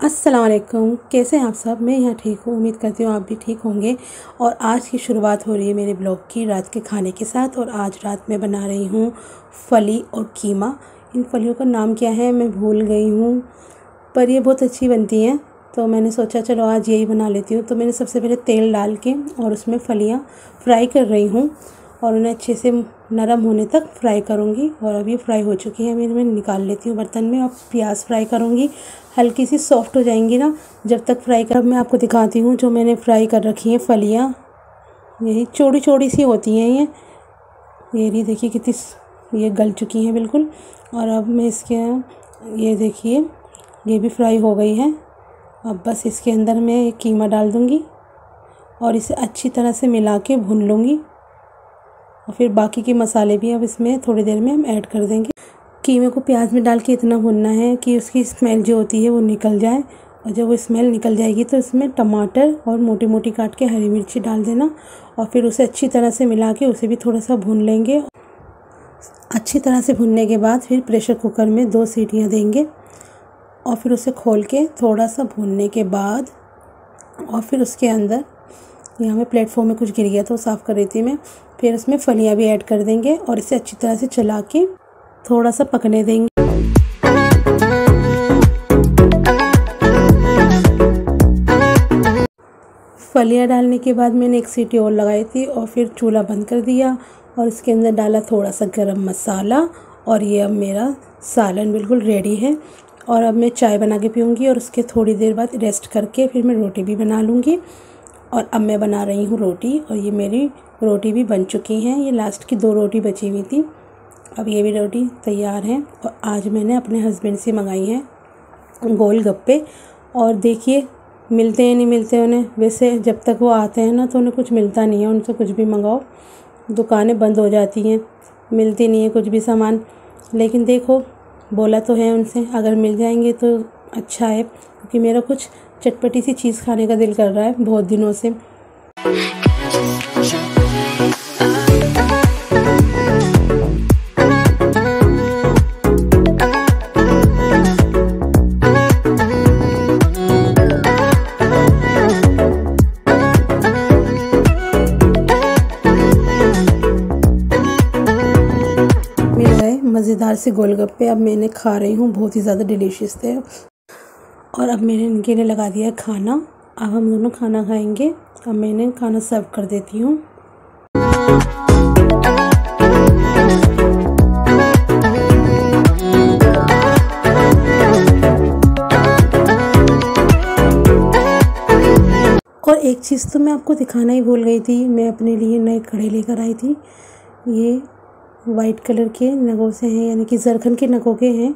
अस्सलाम कैसे हैं आप सब? मैं यहाँ ठीक हूँ। उम्मीद करती हूँ आप भी ठीक होंगे। और आज की शुरुआत हो रही है मेरे ब्लॉग की, रात के खाने के साथ। और आज रात मैं बना रही हूँ फली और कीमा। इन फलियों का नाम क्या है मैं भूल गई हूँ, पर ये बहुत अच्छी बनती हैं। तो मैंने सोचा, चलो आज यही बना लेती हूँ। तो मैंने सबसे पहले तेल डाल के और उसमें फलियाँ फ्राई कर रही हूँ। और उन्हें अच्छे से नरम होने तक फ्राई करूँगी। और अभी फ्राई हो चुकी है। अभी मैं निकाल लेती हूँ बर्तन में और प्याज फ्राई करूँगी। हल्की सी सॉफ्ट हो जाएँगी ना जब तक फ्राई कर मैं आपको दिखाती हूँ जो मैंने फ्राई कर रखी हैं फलियाँ। यही चौड़ी चौड़ी सी होती हैं ये। ये नहीं देखिए कितनी ये गल चुकी हैं बिल्कुल। और अब मैं इसके ये देखिए, ये भी फ्राई हो गई है। अब बस इसके अंदर मैं कीमा डाल दूँगी और इसे अच्छी तरह से मिला के भून लूँगी। और फिर बाकी के मसाले भी अब इसमें थोड़ी देर में हम ऐड कर देंगे। कीमे को प्याज में डाल के इतना भुनना है कि उसकी स्मेल जो होती है वो निकल जाए। और जब वो स्मेल निकल जाएगी तो इसमें टमाटर और मोटी मोटी काट के हरी मिर्ची डाल देना और फिर उसे अच्छी तरह से मिला के उसे भी थोड़ा सा भून लेंगे। अच्छी तरह से भुनने के बाद फिर प्रेशर कुकर में दो सीटियाँ देंगे और फिर उसे खोल के थोड़ा सा भूनने के बाद और फिर उसके अंदर यहाँ पे प्लेटफॉर्म में कुछ गिर गया था, वो साफ़ कर रही थी मैं। फिर उसमें फलियाँ भी ऐड कर देंगे और इसे अच्छी तरह से चला के थोड़ा सा पकने देंगे। फलियाँ डालने के बाद मैंने एक सीटी और लगाई थी और फिर चूल्हा बंद कर दिया और इसके अंदर डाला थोड़ा सा गरम मसाला और ये अब मेरा सालन बिल्कुल रेडी है। और अब मैं चाय बना के पीऊँगी और उसके थोड़ी देर बाद रेस्ट करके फिर मैं रोटी भी बना लूँगी। और अब मैं बना रही हूँ रोटी और ये मेरी रोटी भी बन चुकी हैं। ये लास्ट की दो रोटी बची हुई थी। अब ये भी रोटी तैयार है और आज मैंने अपने हस्बैंड से मंगाई हैं गोल गप्पे और देखिए, मिलते हैं, नहीं मिलते उन्हें। वैसे जब तक वो आते हैं ना तो उन्हें कुछ मिलता नहीं है। उनसे कुछ भी मंगाओ। दुकानें बंद हो जाती हैं। मिलती नहीं है कुछ भी सामान। लेकिन देखो, बोला तो है उनसे, अगर मिल जाएँगे तो अच्छा है, क्योंकि मेरा कुछ चटपटी सी चीज़ खाने का दिल कर रहा है बहुत दिनों से। मज़ेदार से गोलगप्पे। अब मैंने खा रही हूँ, बहुत ही ज़्यादा डिलीशियस थे। और अब मैंने इनके लिए लगा दिया खाना। अब हम दोनों खाना खाएँगे। अब मैंने खाना सर्व कर देती हूँ। और एक चीज़ तो मैं आपको दिखाना ही भूल गई थी। मैं अपने लिए नए कड़े लेकर आई थी। ये वाइट कलर के नगों से हैं, यानी कि जरखन के नगों के हैं।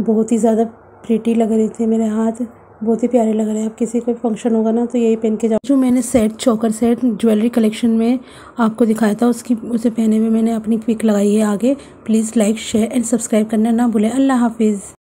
बहुत ही ज़्यादा प्रीटी लग रही थी मेरे हाथ। बहुत ही प्यारे लग रहे हैं। आप किसी कोई फ़ंक्शन होगा ना तो यही पहन के जाओ। जो मैंने सेट चौकर सेट ज्वेलरी कलेक्शन में आपको दिखाया था, उसकी, उसे पहने में मैंने अपनी पिक लगाई है आगे। Please like share and subscribe करना ना भूलें। अल्लाह हाफिज़।